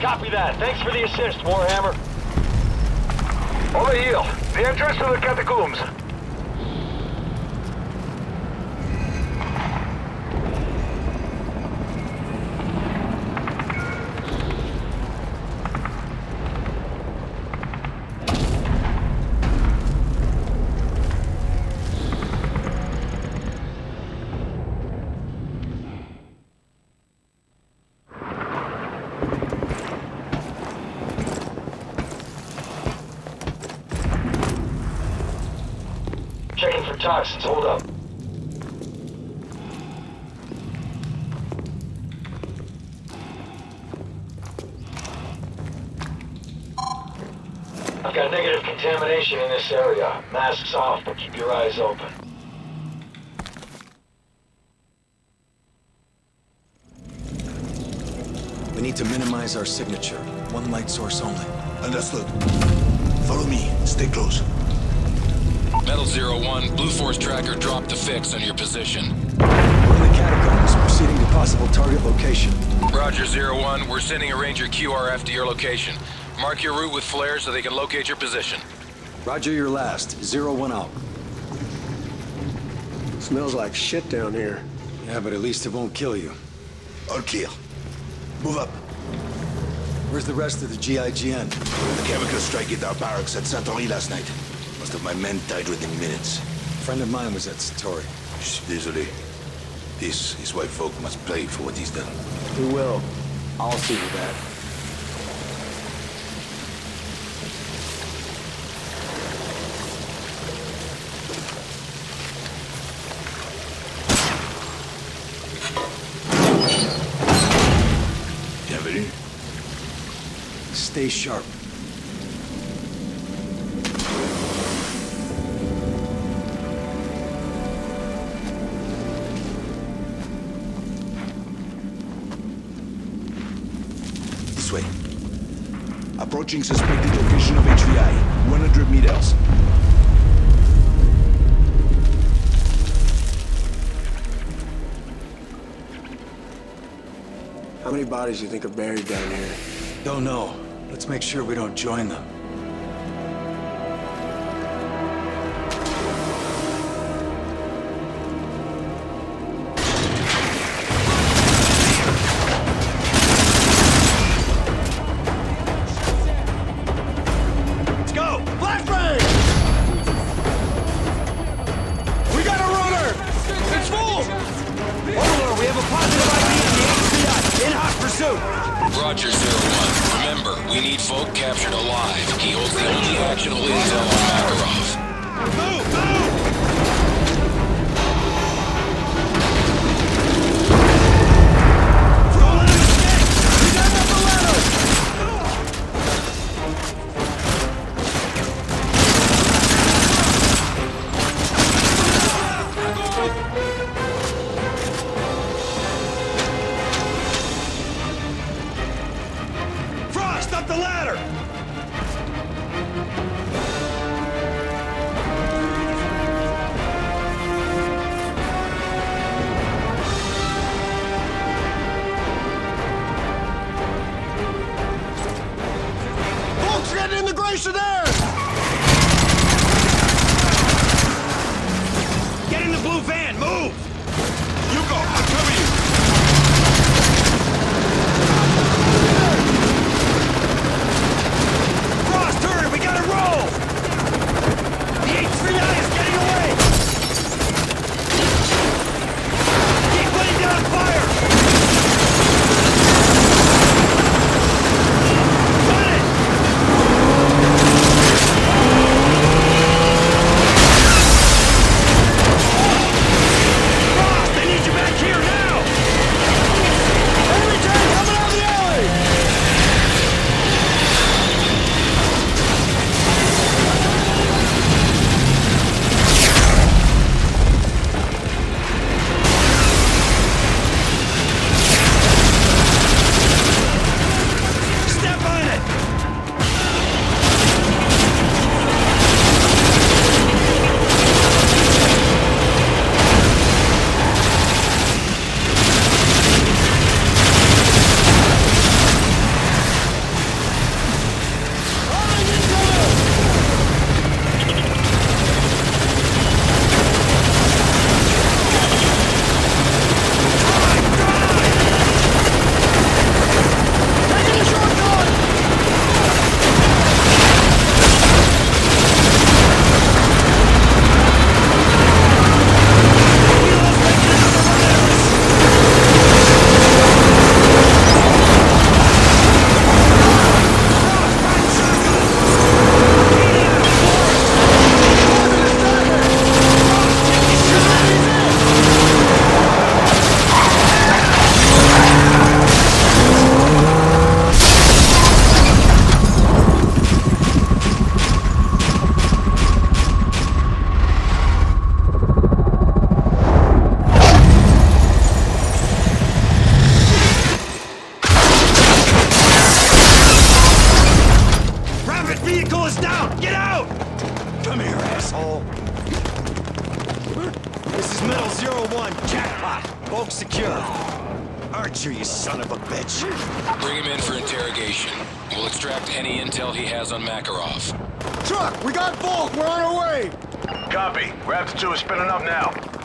Copy that. Thanks for the assist, Warhammer. Over here. The entrance to the catacombs. For toxins. Hold up. I've got negative contamination in this area. Masks off, but keep your eyes open. We need to minimize our signature. One light source only. Understood. Follow me. Stay close. Metal Zero One, Blue Force tracker dropped the fix on your position. We're in the catacombs, proceeding to possible target location. Roger Zero One, we're sending a Ranger QRF to your location. Mark your route with flares so they can locate your position. Roger your last. Zero one out. Smells like shit down here. Yeah, but at least it won't kill you. All clear. Move up. Where's the rest of the GIGN? The chemical strike hit our barracks at Saint-Henri last night. Most of my men died within minutes. A friend of mine was at Satori. Désolé. This is why Volk must pay for what he's done. We will. I'll see to that. Stay sharp. This way. Approaching suspected location of HVI. 100 meters. How many bodies do you think are buried down here? Don't know. Let's make sure we don't join them. Roger Zero One, remember, we need Volk captured alive. He holds the only actionable intel on Makarov. Move! Move! the ladder! In the grace there! Asshole. This is Metal Zero One, jackpot. Volk secure. Archer, you son of a bitch. Bring him in for interrogation. We'll extract any intel he has on Makarov. Truck, we got Volk. We're on our way. Copy. Raptor 2 is spinning up now.